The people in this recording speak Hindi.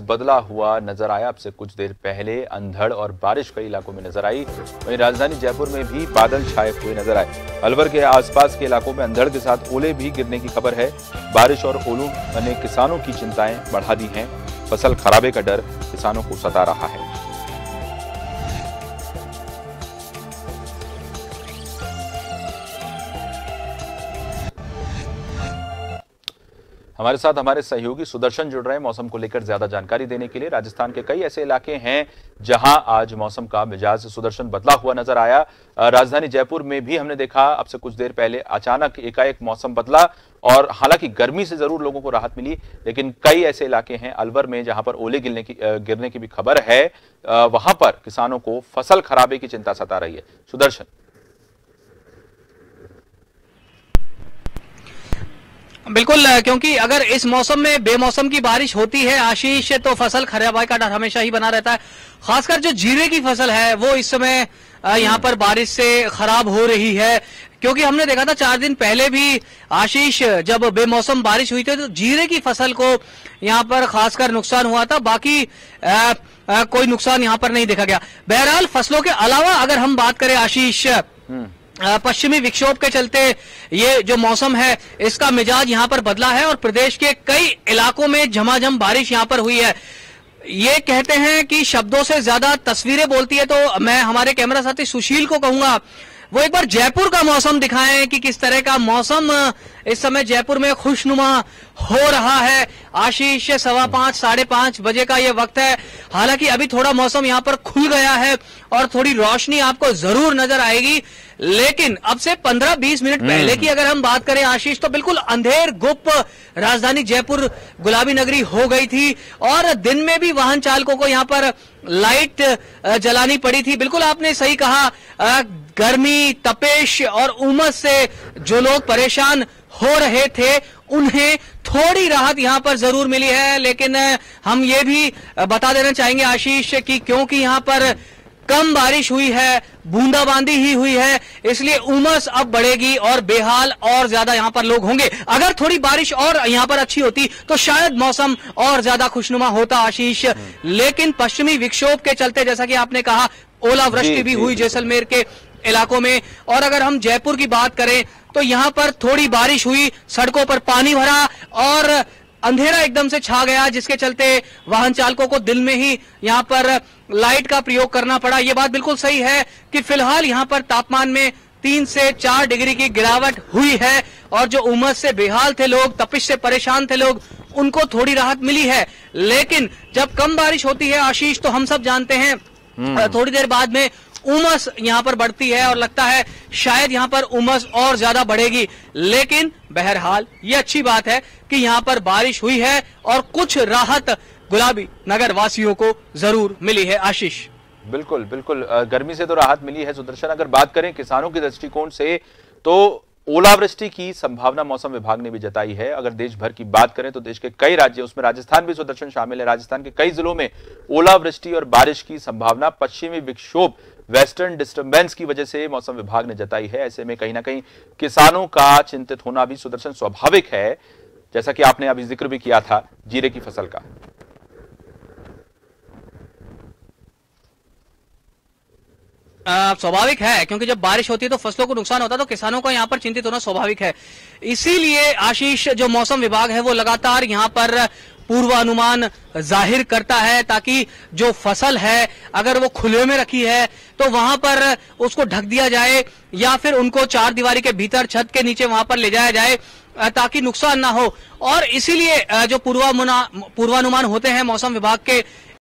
बदला हुआ नज़र आया। अब से कुछ देर पहले अंधड़ और बारिश कई इलाकों में नज़र आई। वहीं राजधानी जयपुर में भी बादल छाए हुए नज़र आए। अलवर के आसपास के इलाकों में अंधड़ के साथ ओले भी गिरने की खबर है। बारिश और ओलों ने किसानों की चिंताएँ बढ़ा दी हैं। फ़सल खराबे का डर किसानों को सता रहा है। हमारे साथ हमारे सहयोगी सुदर्शन जुड़ रहे हैं मौसम को लेकर ज़्यादा जानकारी देने के लिए। राजस्थान के कई ऐसे इलाके हैं जहाँ आज मौसम का मिजाज सुदर्शन बदला हुआ नज़र आया। राजधानी जयपुर में भी हमने देखा, अब से कुछ देर पहले अचानक एकाएक मौसम बदला और हालाँकि गर्मी से ज़रूर लोगों को राहत मिली, लेकिन कई ऐसे इलाके हैं अलवर में जहाँ पर ओले गिरने की गिरने की भी खबर है। वहाँ पर किसानों को फ़सल खराबे की चिंता सता रही है। सुदर्शन। बिल्कुल क्योंकि अगर इस मौसम में बेमौसम की बारिश होती है आशीष तो फ़सल खराबाई का डर हमेशा ही बना रहता है। खासकर जो जीरे की फ़सल है वो इस समय यहाँ पर बारिश से खराब हो रही है। क्योंकि हमने देखा था चार दिन पहले भी आशीष जब बेमौसम बारिश हुई थी तो जीरे की फ़सल को यहाँ पर खासकर नुकसान हुआ था। बाकी आ, आ, कोई नुकसान यहाँ पर नहीं देखा गया। बहरहाल फ़सलों के अलावा अगर हम बात करें आशीष। पश्चिमी विक्षोभ के चलते ये जो मौसम है, इसका मिजाज यहाँ पर बदला है और प्रदेश के कई इलाकों में झमाझम बारिश यहाँ पर हुई है। ये कहते हैं कि शब्दों से ज़्यादा तस्वीरें बोलती है तो मैं, हमारे कैमरा साथी सुशील को कहूँगा, वो एक बार जयपुर का मौसम दिखाएँ कि किस तरह का मौसम, इस समय जयपुर में खुशनुमा हो रहा है। आशीष सवा पाँच, साढ़े पाँच बजे का ये वक्त है। हालाँकि अभी थोड़ा मौसम यहाँ पर खुल गया है और थोड़ी रोशनी आपको ज़रूर नज़र आएगी लेकिन अब से 15-20 मिनट पहले की अगर हम बात करें आशीष तो बिल्कुल अंधेर गुप्त राजधानी जयपुर गुलाबी नगरी हो गई थी और दिन में भी वाहन चालकों को यहाँ पर लाइट जलानी पड़ी थी। बिल्कुल आपने सही कहा गर्मी तपेश और उमस से जो लोग परेशान हो रहे थे उन्हें थोड़ी राहत यहाँ पर ज़रूर मिली है लेकिन हम ये भी बता देना चाहेंगे आशीष कि क्योंकि यहाँ पर कम बारिश हुई है बूंदाबांदी ही हुई है इसलिए उमस अब बढ़ेगी और बेहाल और ज़्यादा यहाँ पर लोग होंगे। अगर थोड़ी बारिश और यहाँ पर अच्छी होती तो शायद मौसम और ज़्यादा खुशनुमा होता आशीष। लेकिन पश्चिमी विक्षोभ के चलते जैसा कि आपने कहा ओलावृष्टि भी हुई जैसलमेर के इलाकों में। और अगर हम जयपुर की बात करें तो यहाँ पर थोड़ी बारिश हुई सड़कों पर पानी भरा और अंधेरा एकदम से छा गया जिसके चलते वाहन चालकों को दिन में ही यहाँ पर लाइट का प्रयोग करना पड़ा ये बात बिल्कुल सही है कि फ़िलहाल यहाँ पर तापमान में तीन से चार डिग्री की गिरावट हुई है और जो उमस से बेहाल थे लोग तपिश से परेशान थे लोग उनको थोड़ी राहत मिली है लेकिन जब कम बारिश होती है आशीष तो हम सब जानते हैं हम्म। थोड़ी देर बाद में उमस यहाँ पर बढ़ती है और लगता है शायद यहाँ पर उमस और ज़्यादा बढ़ेगी। लेकिन बहरहाल ये अच्छी बात है कि यहाँ पर बारिश हुई है और कुछ राहत गुलाबी नगर वासियों को ज़रूर मिली है। आशीष। बिल्कुल बिल्कुल। गर्मी से तो राहत मिली है। सुदर्शन, अगर बात करें किसानों के दृष्टिकोण से तो ओलावृष्टि की संभावना मौसम विभाग ने भी जताई है। अगर देश भर की बात करें तो देश के कई राज्य, उसमें राजस्थान भी सुदर्शन शामिल है। राजस्थान के कई जिलों में ओलावृष्टि और बारिश की संभावना पश्चिमी विक्षोभ वेस्टर्न डिस्टर्बेंस की वजह से मौसम विभाग ने जताई है। ऐसे में कहीं ना कहीं किसानों का चिंतित होना भी सुदर्शन स्वाभाविक है, जैसा कि आपने अभी ज़िक्र भी किया था जीरे की फ़सल का। स्वाभाविक है, क्योंकि जब बारिश होती है तो फ़सलों को नुकसान होता है तो किसानों का यहाँ पर चिंतित होना स्वाभाविक है। इसीलिए आशीष, जो मौसम विभाग है, वो लगातार यहाँ पर पूर्वानुमान ज़ाहिर करता है ताकि जो फ़सल है, अगर वो खुले में रखी है तो वहाँ पर उसको ढक दिया जाए या फिर उनको चार दीवारी के भीतर छत के नीचे वहाँ पर ले जाया जाए ताकि नुकसान ना हो। और इसीलिए जो पूर्वानुमान होते हैं मौसम विभाग के